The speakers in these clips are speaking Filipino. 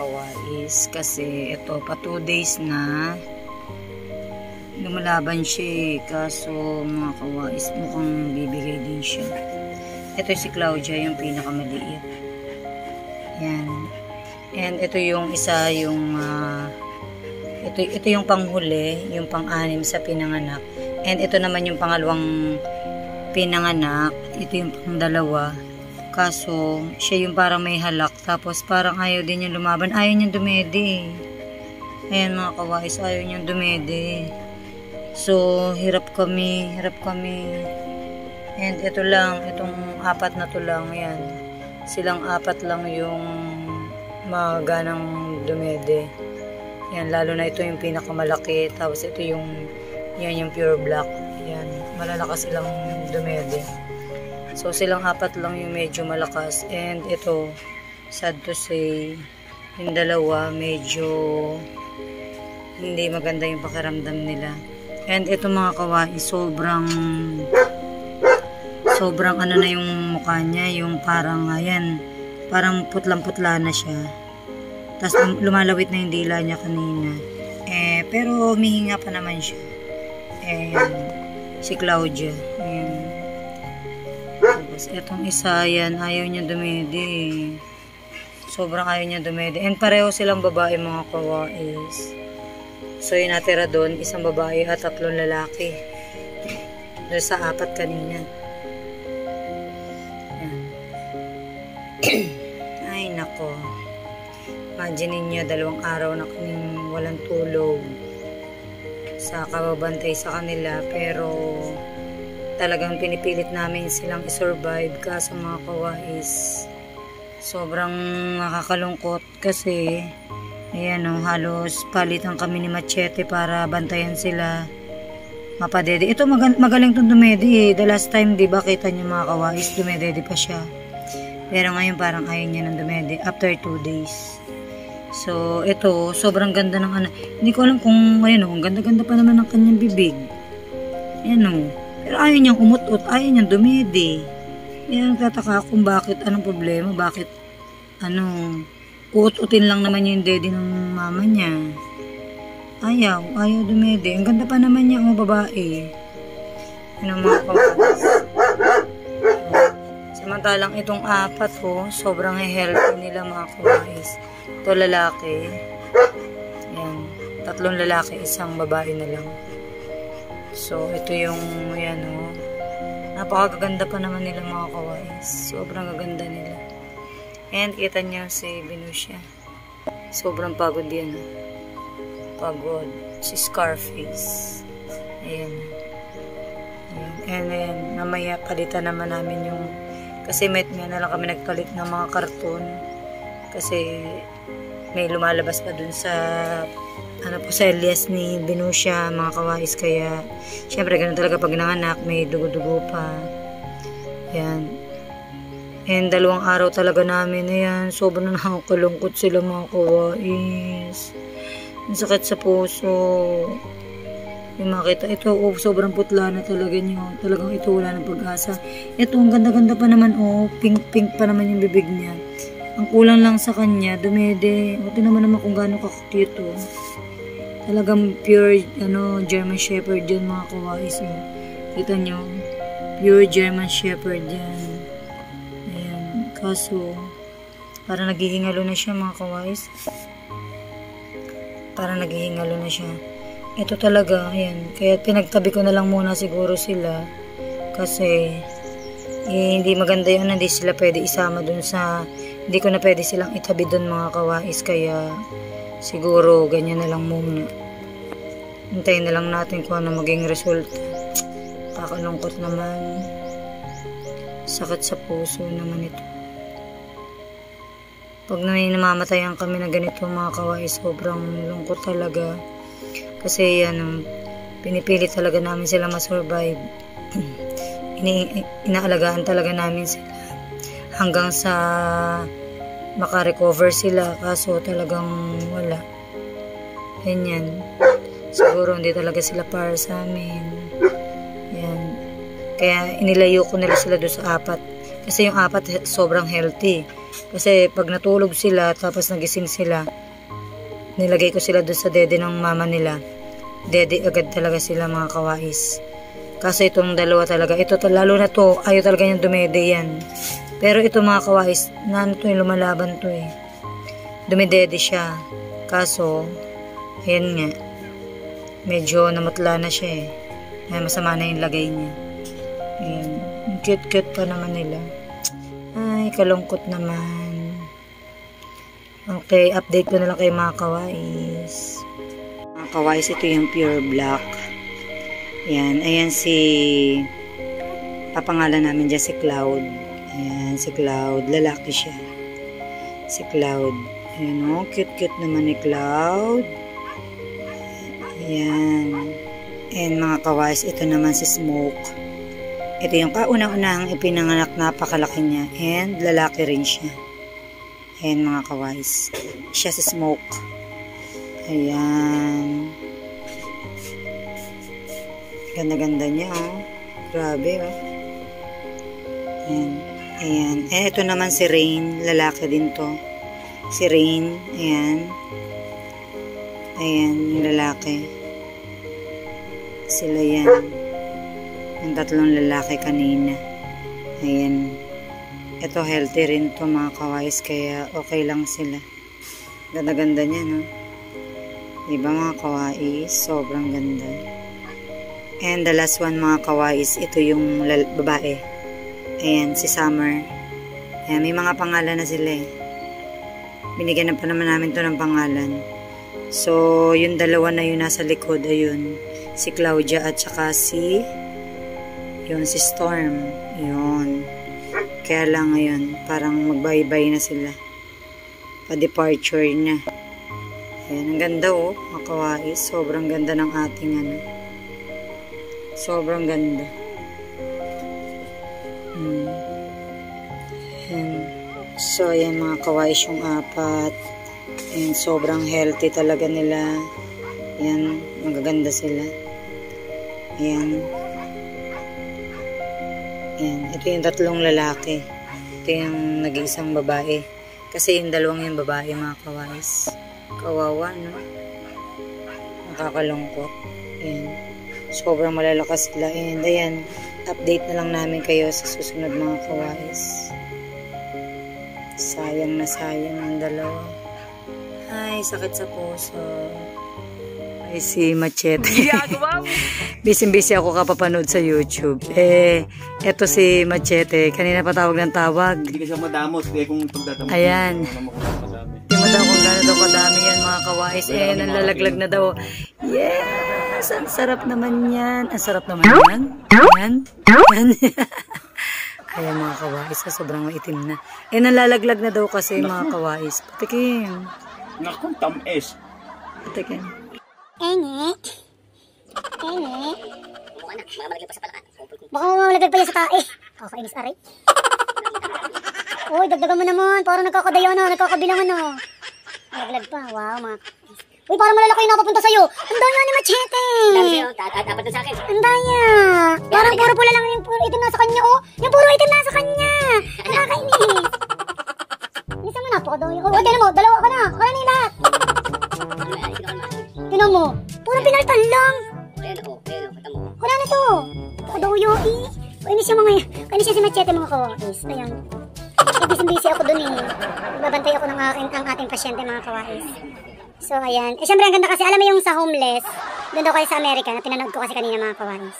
kawais kasi ito pa 2 days na lumalaban siya eh. kaso mga kawais mukhang bibigay din siya. Ito si Claudia yung pinakamaliit. Yan. And ito yung isa yung uh, ito, ito yung panghuli yung pang-anim sa pinanganak. And ito naman yung pangalawang pinanganak. Ito yung pang dalawa kaso siya yung parang may halak. Tapos parang ayaw din niya lumaban. Ayaw niya dumede ayan mga kawais ayaw niya dumede so hirap kami hirap kami. And ito lang itong apat na to lang yan silang apat lang yung maganang dumede. Yan lalo na ito yung pinakamalaki. Tapos ito yung yan yung pure black. Yan malalakas silang dumede So silang apat lang yung medyo malakas and ito sad to say yung dalawa medyo hindi maganda yung pakiramdam nila. And ito mga kawai sobrang sobrang ano na yung mukha niya yung parang ayan parang putlang-putla na siya. Tapos lumalawit na yung dila niya kanina. Eh, pero humihinga pa naman siya. Eh, si Claudia. Tapos itong isa yan, ayaw niya dumedi. Sobrang ayaw niya dumedi. And pareho silang babae mga kawais. So yung natira doon, isang babae at tatlong lalaki. Doon sa apat kanina. Ay nako. Imagine niyo dalawang araw na kaming walang tulog sa kababantay sa kanila pero talagang pinipilit namin silang i-survive kaso mga kawais sobrang nakakalungkot kasi ayan o, halos palitan kami ni Machete para bantayan sila mapadede. Ito mag magaling tong dumedi eh. The last time, di ba, kita niyo mga kawais, dumedede pa siya. Pero ngayon parang ayaw niya ng dumedi after 2 days. So, ito, sobrang ganda ng ano. Hindi ko alam kung, ayun o, ang ganda-ganda pa naman ng kanyang bibig. Ayan o. Pero ayaw niyang umut-ut, ayaw niyang dumidi. Yan, nagtataka kung bakit, anong problema, bakit, ano, uut-utin lang naman yung daddy ng mama niya. Ayaw, ayaw dumidi. Ang ganda pa naman niya, ang babae. Ano mga kapas. Samantalang itong apat ko, oh, sobrang healthy nila mga kawais. Ito lalaki. Yan. Tatlong lalaki, isang babae na lang. So, ito yung, yan o. Oh. Napakaganda pa naman nila mga kawais. Sobrang gaganda nila. And kita niyo si Venusia. Sobrang pagod yan. Oh. Pagod. Si Scarface. Ayan. Ayan. And then, mamaya palitan naman namin yung kasi met na lang kami nagpalit ng mga karton kasi may lumalabas pa dun sa ano po sa Elias ni Binusya mga kawais. Kaya syempre ganun talaga pag nanganak may dugo-dugo pa. Yan. And dalawang araw talaga namin. Ayan sobrang nakakalungkot sila mga kawais. Ang sakit sa puso. Yung makita ito oh, sobrang putla na talaga niyo. Talagang ito wala ng pag-asa. Ito ang ganda-ganda pa naman oh. Pink pink pa naman yung bibig niya ang kulang lang sa kanya dumede ito naman naman kung gaano kakakute oh Talagang pure ano German Shepherd yan mga kawais. Oh. Kita nyo? Pure German Shepherd yan. Ayan. Kaso, para naghihingalo na siya mga kawais. Para naghihingalo na siya. Ito talaga, ayan. Kaya pinagtabi ko na lang muna siguro sila. Kasi, eh, hindi maganda yun. Hindi sila pwede isama dun sa, hindi ko na pwede silang itabi dun mga kawais. Kaya, siguro ganyan na lang muna. Hintayin na lang natin kung ano maging resulta. Kakalungkot naman. Sakit sa puso naman ito. Pag may namamatayan kami na ganito mga kawai sobrang lungkot talaga. Kasi ano pinipili talaga namin sila masurvive. Ini inaalagaan talaga namin sila. Hanggang sa makarecover sila kaso talagang wala ganyan siguro hindi talaga sila para sa amin yan kaya inilayo ko nila sila doon sa apat Kasi yung apat sobrang healthy. Kasi pag natulog sila, tapos nagising sila, nilagay ko sila doon sa dede ng mama nila. Dede agad talaga sila mga kawais. Kasi itong dalawa talaga, ito lalo na to, ayaw talaga niyang dumede yan. Pero ito mga kawais, na ano to yung lumalaban to eh. Dumidede siya. Kaso, ayan nga, medyo namutla na siya eh. Ay, masama na yung lagay niya. Ayan. Cute-cute pa naman nila. Ay, kalungkot naman. Okay, update ko na lang kay mga kawais. Mga kawais, ito yung pure black. Ayan, ayan si papangalan namin dyan si Cloud. Si Cloud. Lalaki siya. Si Cloud. Ayan o, oh, cute-cute naman ni Cloud. Ayan. And mga kawais, ito naman si Smoke. Ito yung kauna-unahang ipinanganak napakalaki niya. And lalaki rin siya. Ayan mga kawais. Siya si Smoke. Ayan. Ganda-ganda niya oh. Grabe oh. Ayan. Ayan. Eh, ito naman si Rain. Lalaki din to. Si Rain. Ayan. Ayan, yung lalaki. Sila yan. Yung tatlong lalaki kanina. Ayan. Ito healthy rin to mga kawais kaya okay lang sila. Ganda-ganda niya no. Diba mga kawais? Sobrang ganda. And the last one mga kawais, ito yung babae. Ayan, si Summer. Ayan, may mga pangalan na sila eh. Binigyan na pa naman namin to ng pangalan. So, yung dalawa na yun nasa likod, ayun. Si Claudia at saka si yun si Storm. Yun. Kaya lang ngayon parang magbaybay na sila. Pa departure na ayan ang ganda oh makawais sobrang ganda ng ating ano. Sobrang ganda so ayan mga kawais yung apat and sobrang healthy talaga nila yan magaganda sila Ayan. Ayan. Ito yung tatlong lalaki. Ito yung nag-iisang babae. Kasi yung dalawang yung babae mga kawais. Kawawa, no? Nakakalungkot. Ayan. Sobrang malalakas sila. And ayan, update na lang namin kayo sa susunod mga kawais. Sayang na sayang ang dalawa. Ay, sakit sa puso. Ay, si Machete. Busy-busy ako kapapanood sa YouTube. Eh, eto si Machete. Kanina pa tawag ng tawag. Hindi ka siya madamot. Kaya kung pagdadamot. Ayan. Hindi mo daw kung gano'n daw kadami yan mga kawais. Eh, nalalaglag na daw. Yes! Ang sarap naman yan. Ang sarap naman yan. Yan. Yan. Ayan mga kawais. Sobrang maitim na. Eh, nalalaglag na daw kasi mga kawais. Patikin. Naku, tamis. Patikin. Enge. Enge. Baka mamalaglag pa yan sa tae. Oh, kainis aray. Uy, dagdagan mo naman. Parang nagkakadayo na, ano. Malaglag pa. Wow, mga... Uy, parang malalaki yung napapunta sa'yo. Ang daya ni Machete. Dami sa'yo, dapat na sa akin. Ang daya. Parang puro pula lang yung puro itim nasa kanya, oh. Yung puro itim nasa kanya. Nakakainis. Minsan mo napakadayo. Oh, tinan mo, dalawa ka na. Wala na yung lahat. Tinan mo. Puro pinaltan lang. Ayan ako, ayan ako, tamo. Wala na to. Kaduyo eh. Kainis yung mga, kainis yung si Machete mga kawais. Ayan. Busy-busy ako dun eh. Babantay ako ng aking, ang ating pasyente mga kawais. So ayan. Eh syempre ang ganda kasi, alam mo yung sa homeless, doon daw kayo sa Amerika, na pinanood ko kasi kanina mga kawais.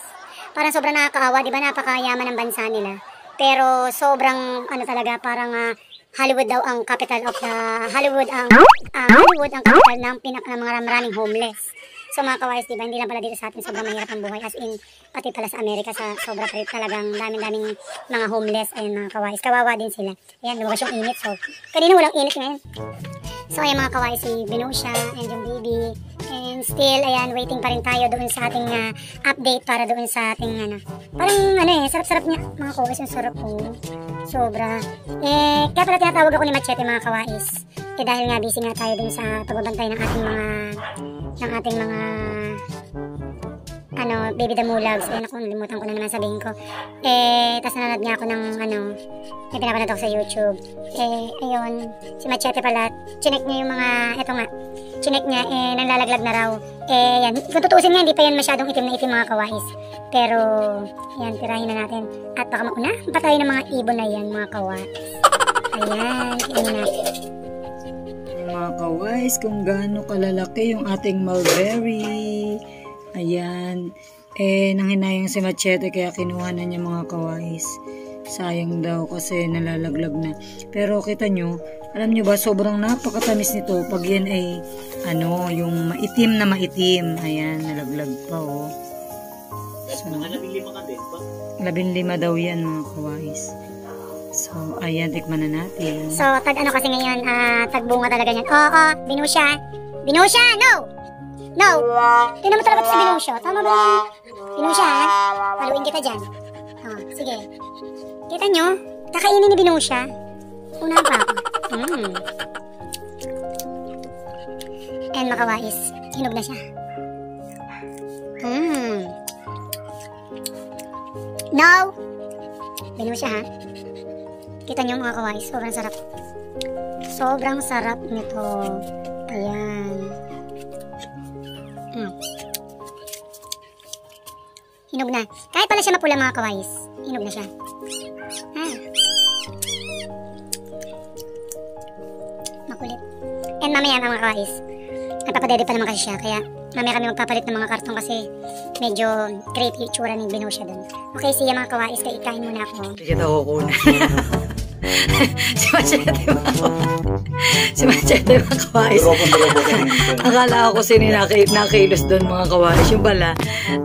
Parang sobrang nakakaawa, di ba napakayaman ng bansa nila. Pero sobrang ano talaga, parang uh, Hollywood daw ang capital of the Hollywood ang uh, Hollywood ang capital ng pinak ng mga maraming homeless. So mga kawais, diba, hindi lang pala dito sa atin sobrang mahirap ang buhay. As in, pati pala sa Amerika, sa sobra pa talagang daming-daming mga homeless. Ayun mga kawais, kawawa din sila. Ayan, lumagas yung init. So, kanina walang init ngayon. So ayan mga kawais, si Binosha and yung baby. And still, ayan, waiting pa rin tayo doon sa ating uh, update para doon sa ating, ano, parang, ano eh, sarap-sarap niya. Mga kawais, yung sarap. Oh. Sobra. Eh, kaya pala tinatawag ako ni Machete mga kawais. Eh dahil nga busy nga tayo dun sa pagbabantay ng ating mga ng ating mga ano, Baby the Mulags. Ayun ako, nalimutan ko na naman sabihin ko. Eh, tas nanonood nga ako ng, ano, may pinapanood ako sa YouTube. Eh, ayun, si Machete pala, chinek niya yung mga, eto nga, chinek niya, eh, nanlalaglag na raw. Eh, yan, kung tutuusin nga, hindi pa yan masyadong itim na itim mga kawais. Pero, yan, tirahin na natin. At baka mauna, patay ng mga ibon na yan, mga kawais. Ayan, tingnan natin. Mga kaways, kung gaano kalalaki yung ating mulberry. Ayan. Eh, nanghinayang si Machete kaya kinuha na niya mga kaways. Sayang daw kasi nalalaglag na. Pero kita nyo, alam nyo ba, sobrang napakatamis nito pag yan ay, ano, yung maitim na maitim. Ayan, nalaglag pa, oh. So, Nakalabing lima ka din ba? labing lima daw yan, mga kaways. So, ayan, tikman na natin. So, tag ano kasi ngayon, ah, tag bunga talaga niyan. Oo, oh, binusya. Binusya, no! No! Tinan mo talaga ito sa binusya. Tama ba yun? Binusya, ha? Paluin kita dyan. Oh, sige. Kita nyo? Kakainin ni binusya. Unahan pa ako. Mm. And makawais. Hinog na siya. Mm. No! Binusya, ha? Kita nyo mga kawais, sobrang sarap. Sobrang sarap nito. Ayan. Mm. Hinog na. Kahit pala siya mapula mga kawais, hinog na siya. Ah. Makulit. And mamaya mga kawais, nagpapadede pa naman kasi siya, kaya mamaya kami magpapalit ng mga karton kasi medyo creepy yung tsura ng binuo siya dun. Okay, siya mga kawais, kaya ikain muna ako. Hindi kita kukunan. si Machete mga Si Machete din dito. Akala ko kasi naki, nakilos doon mga kawais. Yung pala,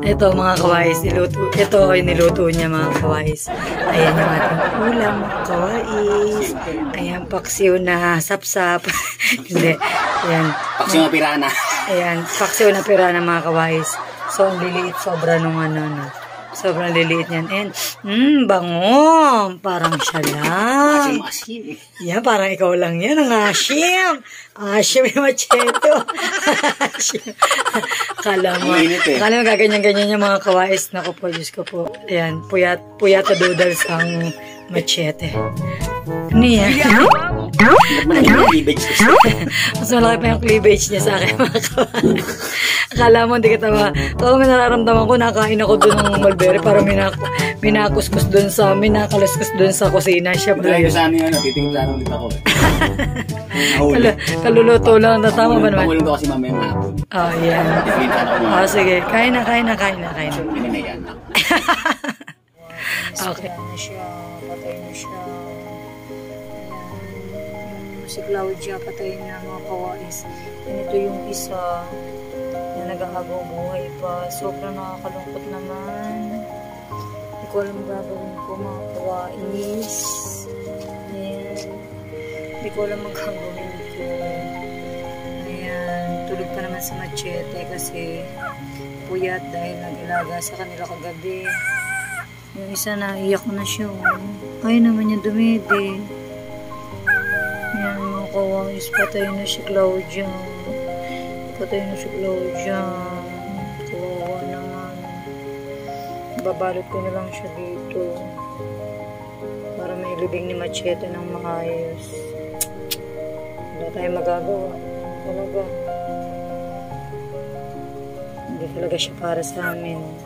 ito mga kawais, niluto, ito ay niluto niya mga kawais. Ayan yung ating ulam mga kawais. Ayan, paksiw na sapsap. Hindi. Ayan. Paksi mga pirana. Ayan, paksiw na pera ng mga kawais. So, ang liliit sobra nung ano, no. Sobrang liliit niyan. And, mmm, bango. Parang siya lang. Masim. Yan, parang ikaw lang yan. Ang asim. Asim yung macheto. asim. Kala mo. Eh. Kala mo gaganyan-ganyan yung mga kawais. Naku po, Diyos ko po. Ayan, puyat, puyata doodles ang machete. Ano yan? Mas malaki pa yung cleavage niya sa akin mga kawais. Akala mo, hindi kita ma... Kung may nararamdaman ko, nakain ako doon ng mulberry para minak minakuskus doon sa... Minakaluskus doon sa kusina. Siya pala yun. sa ano yun, titingin lang ulit ako. Kal- kaluluto lang. Tama ba naman? Pangulong ko kasi mamaya hapon. Oh, yan. Titingin lang ako Ah, sige. Kain na, kain na, kain na, kain na. Hindi na yan. Okay. na siya. Patay na siya. Ayan. Si Claudia, patay na mga kawais. And ito yung isa na nagahagong buhay pa. Sobrang nakakalungkot naman. Hindi ko alam gagawin ko mga kawais. Ayan. Hindi ko alam ang gagawin ko. Ayan. Tulog pa naman si Machete kasi puyat dahil nag-ilaga sa kanila kagabi. Yung isa naiyak na siya. oh. Ay naman niya dumidi. Mga kawais. Patay na si Claudia. Patay na si Claudia. Kawawa naman. Babalot ko na lang siya dito. Para may libing ni Machete ng maayos. Wala tayong magagawa. Talaga. Hindi talaga siya para sa amin.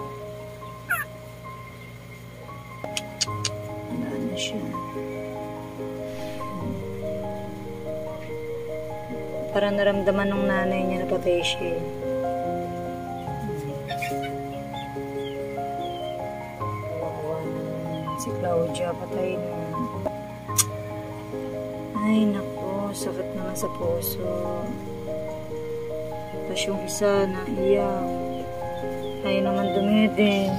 Parang naramdaman ng nanay niya na patay siya. Si Claudia patay na. Ay, nako. Sakit naman sa puso. Tapos yung isa na iyak. Ayaw naman dumidi.